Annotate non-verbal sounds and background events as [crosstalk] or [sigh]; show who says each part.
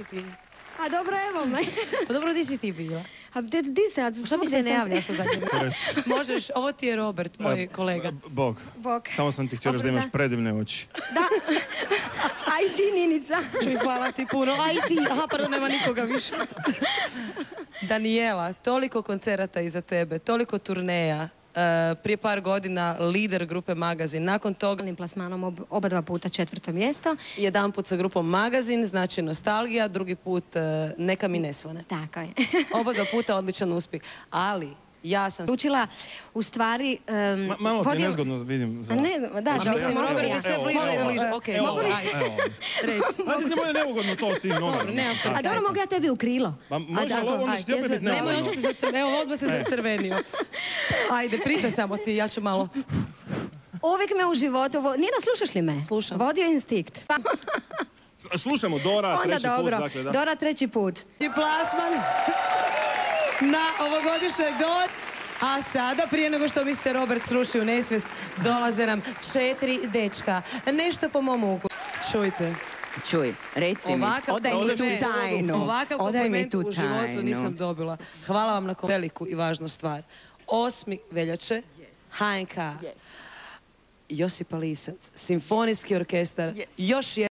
Speaker 1: Ti.
Speaker 2: A dobro, evo me.
Speaker 1: Pa dobro, di si ti bila?
Speaker 2: A di, di se? A
Speaker 1: Što mi se ne javljaš u zadnje. [laughs] Možeš, ovo ti je Robert, moj kolega.
Speaker 3: B- Bog.
Speaker 2: Bog.
Speaker 3: Samo sam ti htio reći da imaš predivne oči.
Speaker 2: Da. [laughs] A i ti, Ninica.
Speaker 1: Čuj, hvala ti puno. A i ti, aha, pardon, nema nikoga više. [laughs] Danijela, toliko koncerata iza tebe, toliko turneja. E, prije par godina lider grupe Magazin. Nakon toga
Speaker 2: plasmanom ob, oba dva puta četvrto mjesto.
Speaker 1: jedan put sa grupom Magazin, znači Nostalgija, drugi put e, Neka mi ne svane.
Speaker 2: Tako je.
Speaker 1: Oba [laughs] dva puta odličan uspjeh. Ali, ja sam...
Speaker 2: Učila u stvari... em,
Speaker 3: Ma- malo ti je
Speaker 2: podjel-
Speaker 3: nezgodno vidim. Za...
Speaker 2: A ne, da, da, mogu
Speaker 1: Robert mi sve bliže i bliže.
Speaker 2: evo,
Speaker 1: Ok,
Speaker 3: Evo, evo, [laughs]
Speaker 1: reci.
Speaker 3: Ajde, ti bude neugodno to s tim
Speaker 1: nemam
Speaker 2: A dobro, mogu ja tebi u krilo.
Speaker 3: Ma može,
Speaker 2: A,
Speaker 3: ali
Speaker 2: da,
Speaker 3: ovo će ti opet biti
Speaker 1: Nemoj,
Speaker 3: neugodno.
Speaker 1: Evo, odmah se zacrvenio. Ajde, pričaj [laughs] samo ti, ja ću malo...
Speaker 2: Uvijek me u životu... vo- Nina, slušaš li me?
Speaker 1: Slušam.
Speaker 2: Vodio instinkt.
Speaker 3: Slušamo Dora,
Speaker 2: Onda
Speaker 3: treći
Speaker 2: dobro.
Speaker 3: put, dakle, da.
Speaker 2: Dora treći put.
Speaker 1: I plasman na ovogodišnjoj dor. A sada, prije nego što mi se Robert sruši u nesvijest, dolaze nam četiri dečka. Nešto po mom uku. Čujte,
Speaker 4: Čuj, reci mi, odaj mi tu tajnu.
Speaker 1: ovakav kompliment u životu nisam dobila. Hvala vam na veliku i važnu stvar. Osmi veljače, HNK, Josipa Lisac, Simfonijski orkestar, još jedan